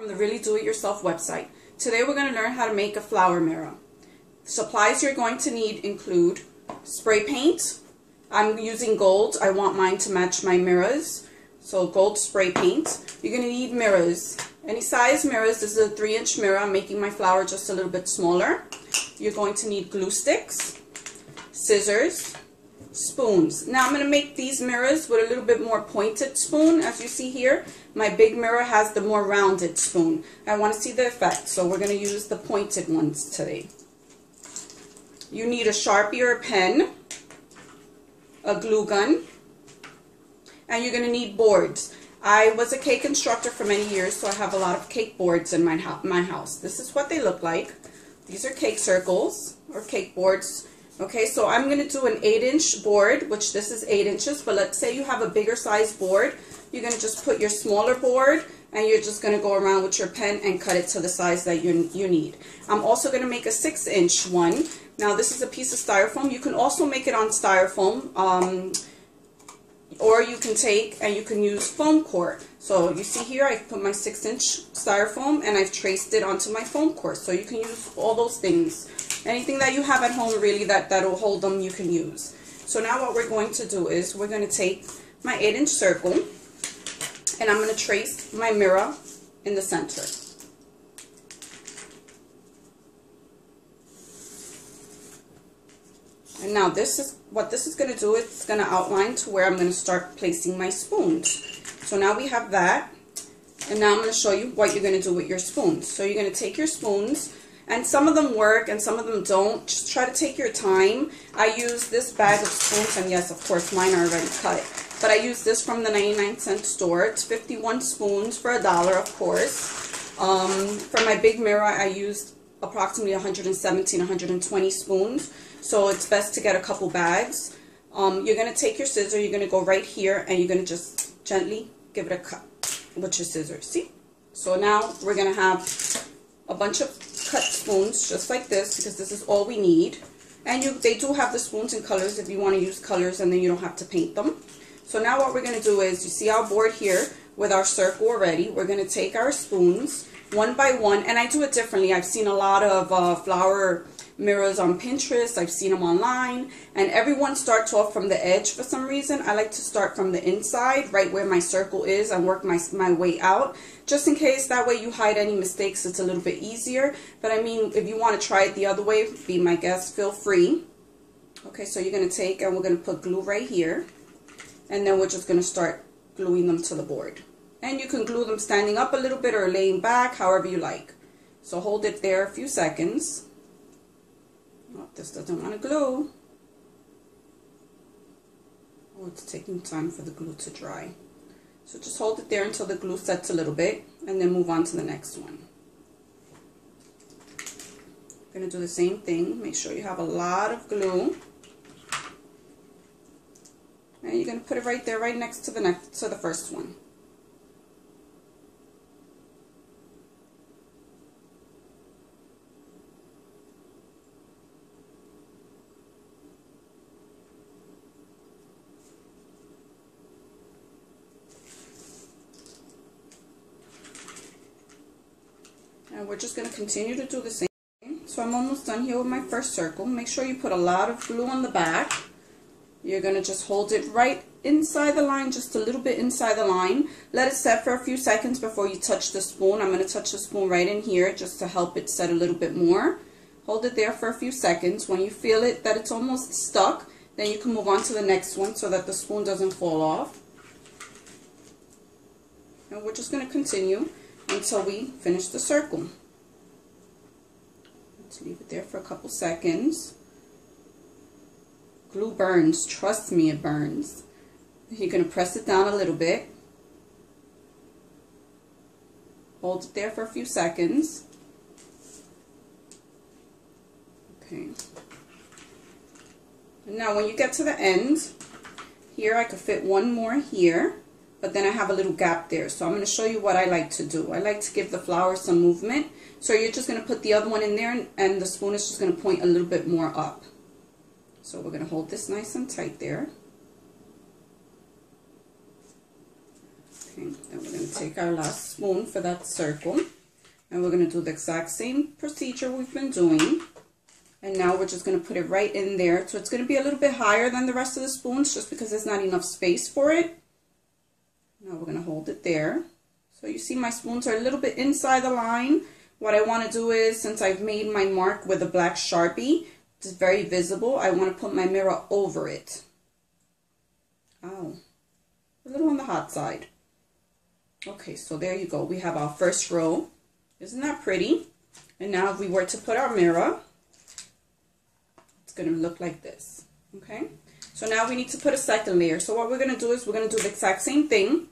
from the Really Do It Yourself website. Today we're going to learn how to make a flower mirror. Supplies you're going to need include spray paint. I'm using gold. I want mine to match my mirrors. So gold spray paint. You're going to need mirrors. Any size mirrors. This is a 3 inch mirror. I'm making my flower just a little bit smaller. You're going to need glue sticks, scissors, spoons. Now I'm going to make these mirrors with a little bit more pointed spoon as you see here. My big mirror has the more rounded spoon. I want to see the effect so we're going to use the pointed ones today. You need a Sharpie or a pen, a glue gun, and you're going to need boards. I was a cake instructor for many years so I have a lot of cake boards in my, my house. This is what they look like. These are cake circles or cake boards Okay, so I'm going to do an 8 inch board, which this is 8 inches, but let's say you have a bigger size board. You're going to just put your smaller board and you're just going to go around with your pen and cut it to the size that you, you need. I'm also going to make a 6 inch one. Now this is a piece of styrofoam. You can also make it on styrofoam. Um, or you can take and you can use foam core. So you see here I put my 6 inch styrofoam and I've traced it onto my foam core. So you can use all those things. Anything that you have at home really that, that'll hold them you can use. So now what we're going to do is we're going to take my 8 inch circle and I'm going to trace my mirror in the center. And now this is what this is going to do. It's going to outline to where I'm going to start placing my spoons. So now we have that. And now I'm going to show you what you're going to do with your spoons. So you're going to take your spoons and some of them work and some of them don't. Just try to take your time. I use this bag of spoons and yes, of course, mine are already cut. But I use this from the 99 cent store. It's 51 spoons for a dollar, of course. Um, for my big mirror, I used approximately 117, 120 spoons. So it's best to get a couple bags. Um, you're going to take your scissor, you're going to go right here, and you're going to just gently give it a cut with your scissors. See? So now we're going to have a bunch of cut spoons just like this because this is all we need. And you, they do have the spoons in colors if you want to use colors and then you don't have to paint them. So now what we're going to do is, you see our board here with our circle already. We're going to take our spoons one by one, and I do it differently. I've seen a lot of uh, flower mirrors on Pinterest. I've seen them online. And everyone starts off from the edge for some reason. I like to start from the inside, right where my circle is, and work my, my way out. Just in case, that way you hide any mistakes. It's a little bit easier. But I mean, if you want to try it the other way, be my guest, feel free. Okay, so you're going to take and we're going to put glue right here. And then we're just going to start gluing them to the board. And you can glue them standing up a little bit or laying back, however you like. So hold it there a few seconds. This doesn't want to glue. Oh, it's taking time for the glue to dry. So just hold it there until the glue sets a little bit and then move on to the next one. I'm going to do the same thing. Make sure you have a lot of glue. And you're going to put it right there, right next to the next to the first one. And we're just going to continue to do the same. So I'm almost done here with my first circle. Make sure you put a lot of glue on the back. You're going to just hold it right inside the line, just a little bit inside the line. Let it set for a few seconds before you touch the spoon. I'm going to touch the spoon right in here just to help it set a little bit more. Hold it there for a few seconds. When you feel it that it's almost stuck, then you can move on to the next one so that the spoon doesn't fall off. And we're just going to continue until we finish the circle. Let's leave it there for a couple seconds. Glue burns. Trust me, it burns. You're going to press it down a little bit. Hold it there for a few seconds. Okay. Now when you get to the end, here I could fit one more here but then I have a little gap there. So I'm going to show you what I like to do. I like to give the flower some movement. So you're just going to put the other one in there and, and the spoon is just going to point a little bit more up. So we're going to hold this nice and tight there. Okay, then we're going to take our last spoon for that circle. And we're going to do the exact same procedure we've been doing. And now we're just going to put it right in there. So it's going to be a little bit higher than the rest of the spoons just because there's not enough space for it. Now we're going to hold it there. So you see my spoons are a little bit inside the line. What I want to do is, since I've made my mark with a black Sharpie, it's very visible, I want to put my mirror over it. Oh, a little on the hot side. Okay, so there you go. We have our first row. Isn't that pretty? And now if we were to put our mirror, it's going to look like this. Okay, so now we need to put a second layer. So what we're going to do is we're going to do the exact same thing.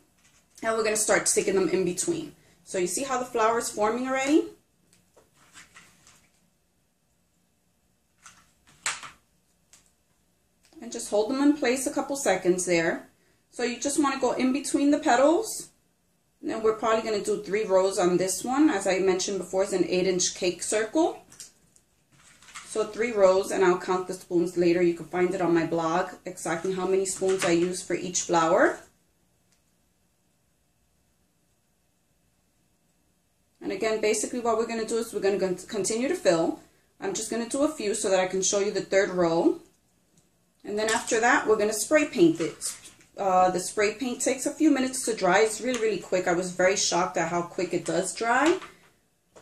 And we're going to start sticking them in between. So you see how the flower is forming already? And just hold them in place a couple seconds there. So you just want to go in between the petals. And then we're probably going to do three rows on this one. As I mentioned before, it's an 8-inch cake circle. So three rows, and I'll count the spoons later. You can find it on my blog, exactly how many spoons I use for each flower. And again, basically what we're going to do is we're going to continue to fill. I'm just going to do a few so that I can show you the third row. And then after that, we're going to spray paint it. Uh, the spray paint takes a few minutes to dry. It's really, really quick. I was very shocked at how quick it does dry.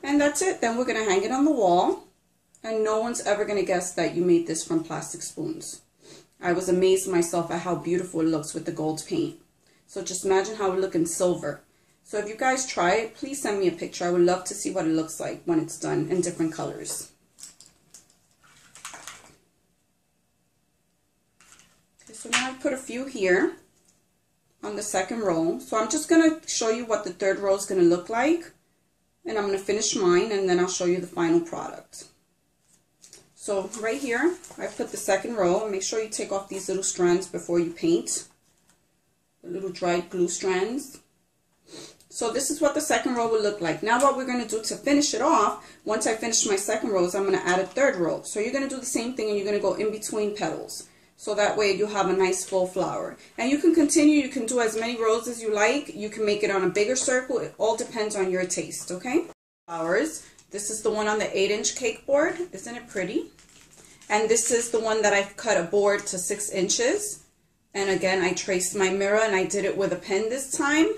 And that's it. Then we're going to hang it on the wall. And no one's ever going to guess that you made this from plastic spoons. I was amazed myself at how beautiful it looks with the gold paint. So just imagine how it would look in silver. So if you guys try it, please send me a picture. I would love to see what it looks like when it's done in different colors. Okay, so now I put a few here on the second row. So I'm just going to show you what the third row is going to look like. And I'm going to finish mine and then I'll show you the final product. So right here, I put the second row. Make sure you take off these little strands before you paint. The little dried glue strands. So this is what the second row will look like. Now what we're going to do to finish it off, once I finish my second row, is I'm going to add a third row. So you're going to do the same thing and you're going to go in between petals. So that way you have a nice full flower. And you can continue, you can do as many rows as you like. You can make it on a bigger circle. It all depends on your taste, okay? Flowers. This is the one on the 8 inch cake board. Isn't it pretty? And this is the one that I've cut a board to 6 inches. And again, I traced my mirror and I did it with a pen this time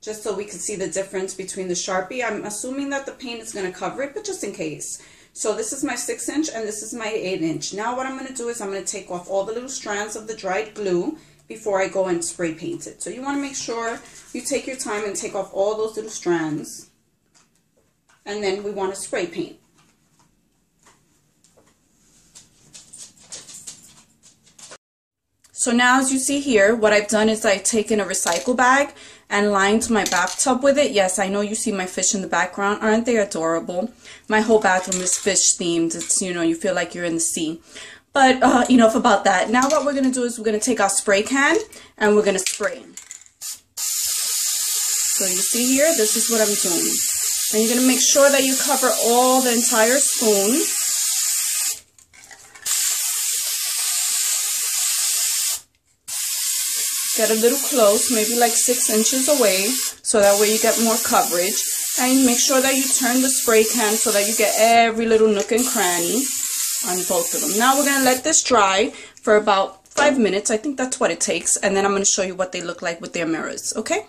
just so we can see the difference between the Sharpie. I'm assuming that the paint is going to cover it, but just in case. So this is my 6 inch and this is my 8 inch. Now what I'm going to do is I'm going to take off all the little strands of the dried glue before I go and spray paint it. So you want to make sure you take your time and take off all those little strands. And then we want to spray paint. So now as you see here, what I've done is I've taken a recycle bag and lined my bathtub with it. Yes, I know you see my fish in the background. Aren't they adorable? My whole bathroom is fish themed. It's, you know, you feel like you're in the sea. But uh, enough about that. Now what we're going to do is we're going to take our spray can and we're going to spray. So you see here, this is what I'm doing. And you're going to make sure that you cover all the entire spoon. Get a little close, maybe like six inches away, so that way you get more coverage. And make sure that you turn the spray can so that you get every little nook and cranny on both of them. Now we're going to let this dry for about five minutes. I think that's what it takes. And then I'm going to show you what they look like with their mirrors, okay?